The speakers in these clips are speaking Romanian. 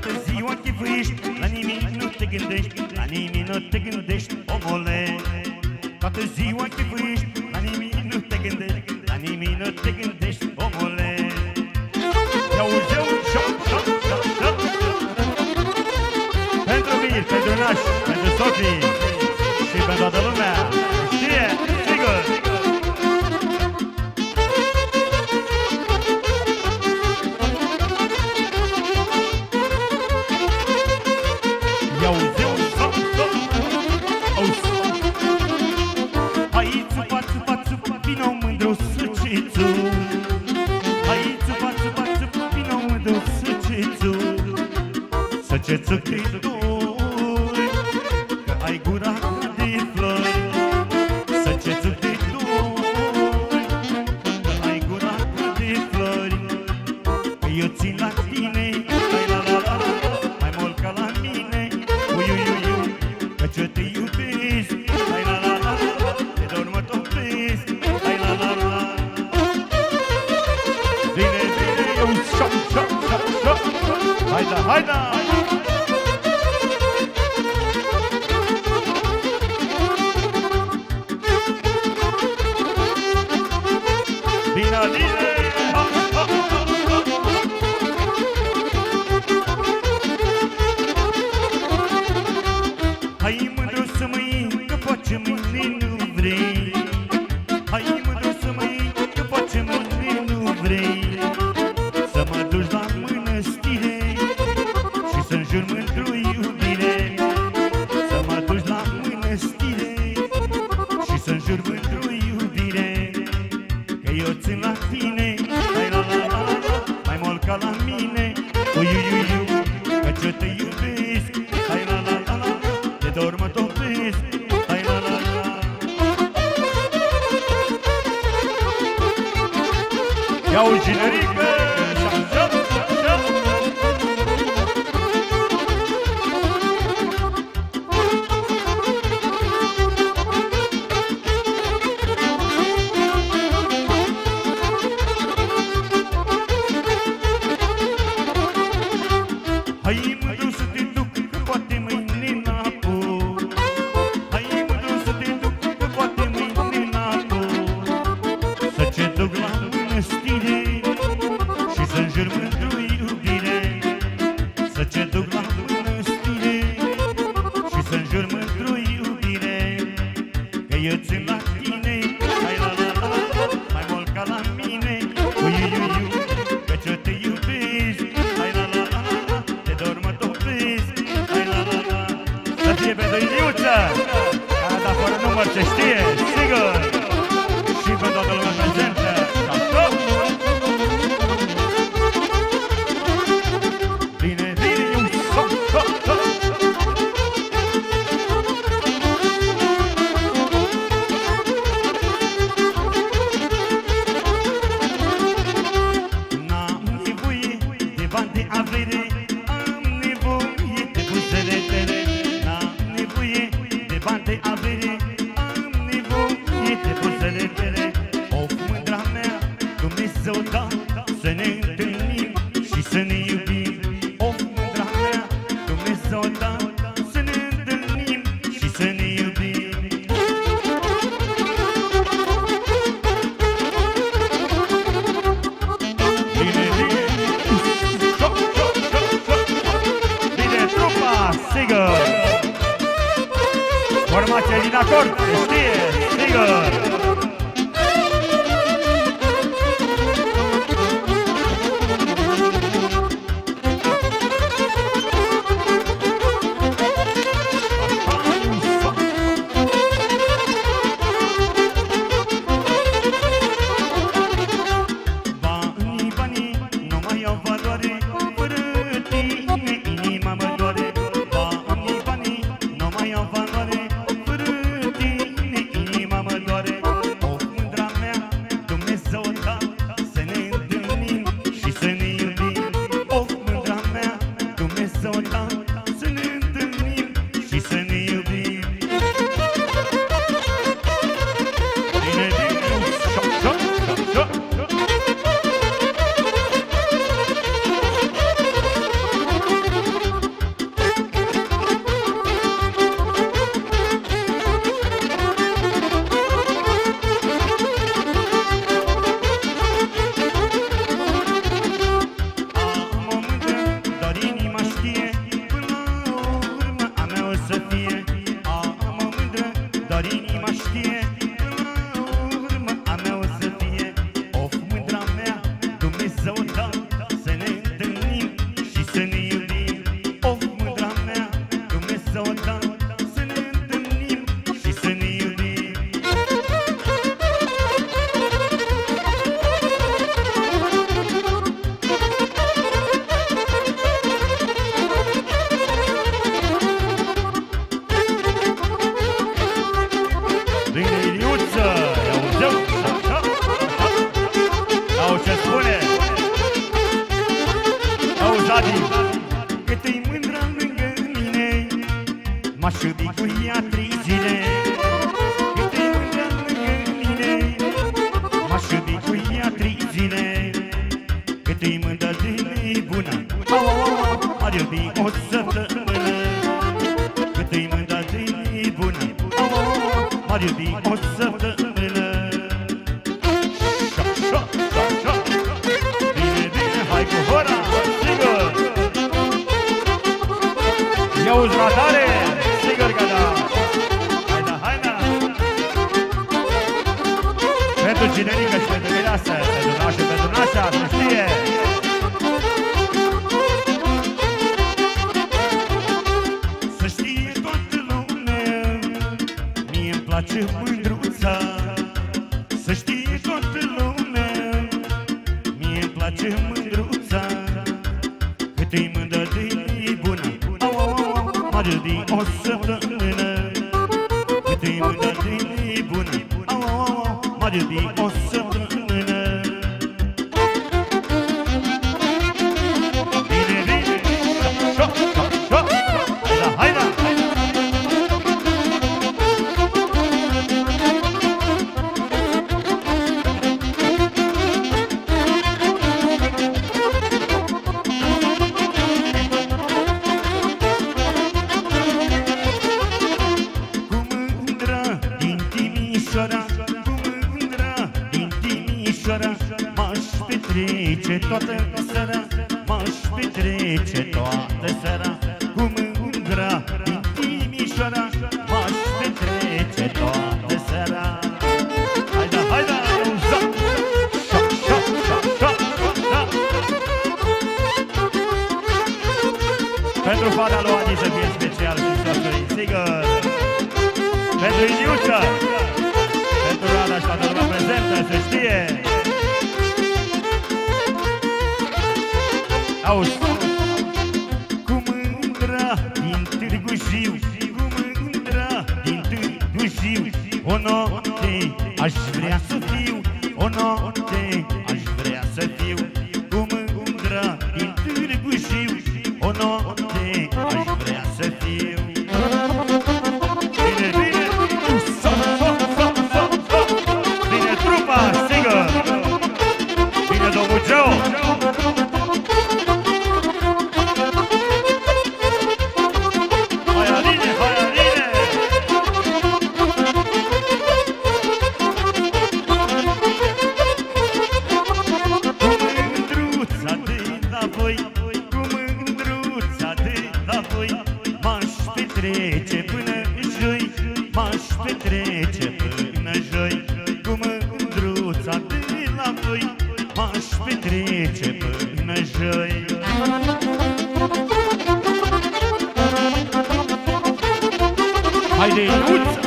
Toată ziua chifuiești La nimic nu te gândești La nimic nu te gândești, omule. Toată ziua chifuiești La nimic nu te gândești La nimic nu te gândești, omule. Iauzi eu, șop, șop, șop, șop Pentru miri, pentru nași, pentru socrii Și pentru toată lumea. sucițu Hai țupa, țupa, țupa, vină mă duc sucițu Să ce țuc, every bună! Gata, da, fără număr, se știe, sigur! Și pe toată lumea prezentă! listening. M-ar iubi o săptămână? Cât-i mândră de nebună M-ar iubi o săptămână? Șa, șa, șa, șa. Bine, bine, hai cu hora, sigur! Ia uzi la tare, sigur că da! Hai da, hai da! Pentru cinerică și pentru mireasă Pentru nașă, pentru nașa, să știe Mie-mi place mândruța Să știe toată lumea Mie-mi place mândruța Cât e mândră de bună Au, au, au, m-ar iubi o săptămână Cât e mândră de bună Au, au, au, m-ar iubi o săptămână Bine, bine, șo, petrece toată seara M-aș petrece toată seara Cu mândra din Timișoara M-aș petrece toată seara Hai da, hai da, uza! Șa, șa, șa, șa, șa. Pentru fata lui Adi să fie special și să fie sigur pentru Iniuța Pentru Rada și toată lumea prezentă, să știe Auzi Cu mândra din Târgu Jiu Cu mândra din Târgu Jiu O noapte Haide, Iuța!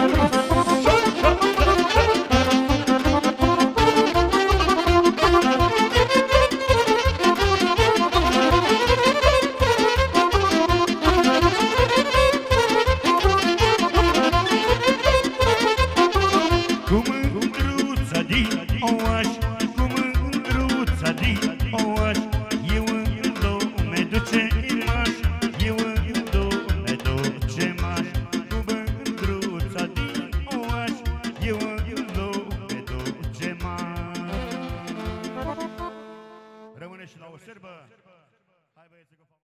Cu mândruța din oaș Cu mândruța din oaș Eu în lume duce